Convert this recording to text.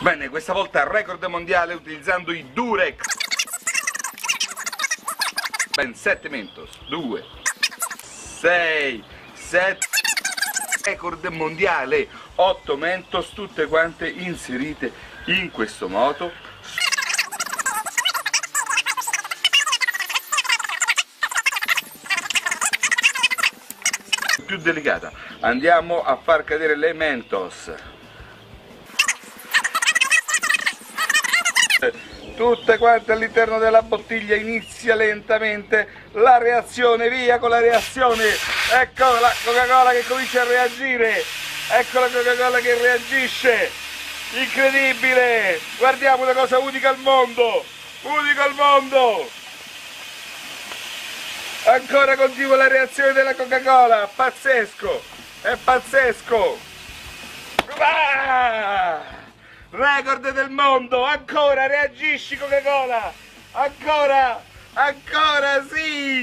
Bene, questa volta record mondiale utilizzando i Durex. Ben 7 Mentos, 2, 6, 7, record mondiale, 8 Mentos, tutte quante inserite in questo moto. Più delicata, andiamo a far cadere le Mentos. Tutte quante all'interno della bottiglia inizia lentamente la reazione via con la reazione. Ecco la Coca-Cola che comincia a reagire. Ecco la Coca-Cola che reagisce. Incredibile! Guardiamo una cosa unica al mondo unica al mondo. Ancora continua la reazione della Coca-Cola. Pazzesco è pazzesco. Ah! Record del mondo, ancora reagisci Coca-Cola, ancora, ancora sì,